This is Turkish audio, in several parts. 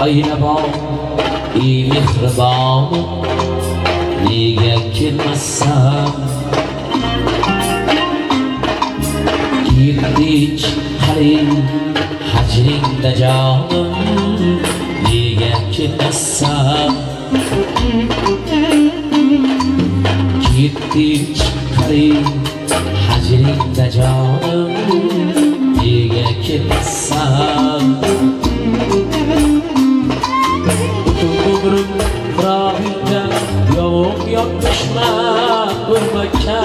aynabon ey mehribon. Nega kelmassan? Ketdik qaring hajringda jonim. Nega kelmassan? Ketdik qaring hajringda jonim. Yovuq yotmishma o'rmakka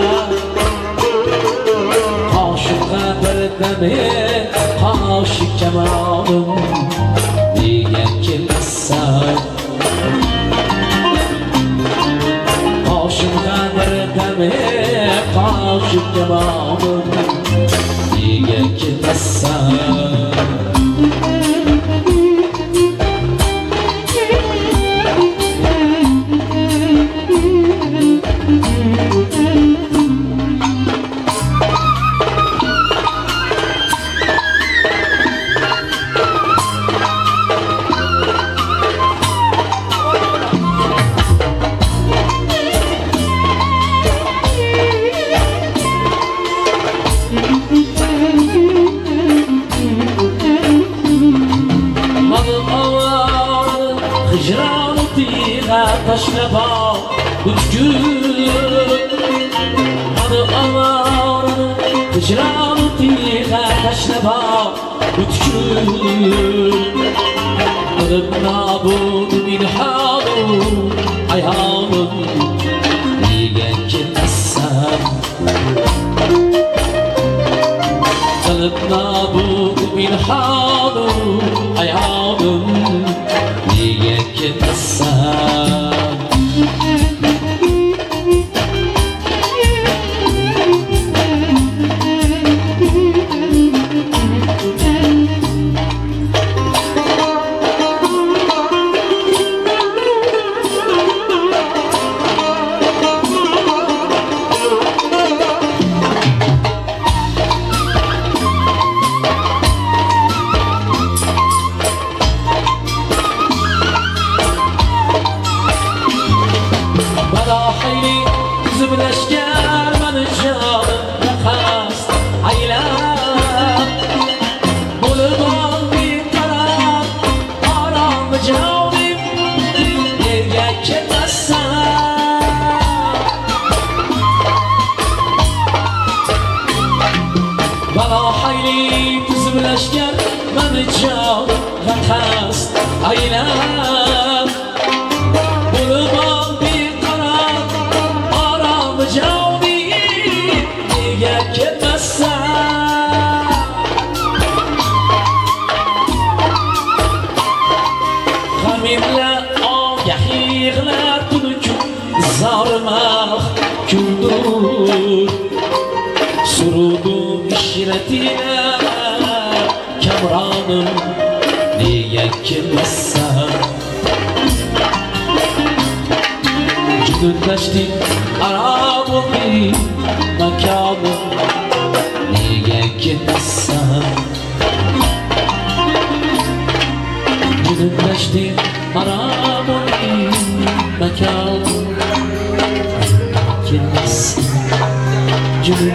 qoshimga birdame qoshik kamolim nega kelmassan qoshimga birdame qoshik kamolim nega kelmassan Malı Uçgün Malı avar hicran diye taşlaba Uçgün Malı nabud min halu Ayhanım Niye kimsem قلبنا بوك من حاله عيانم zibilashgan mani jonim nafas aylab bo'lib oldi qarab oromni jonim yerga ketmassan balo hayli tizimlashgan mani jonim nafas aylab zarmaq küldür Surudum işretine kamranım niye kimsen Günleştik aramı mekanı Niye gitmezsen Günleştik aramı mekanı Gitmezsen goodness. Julie.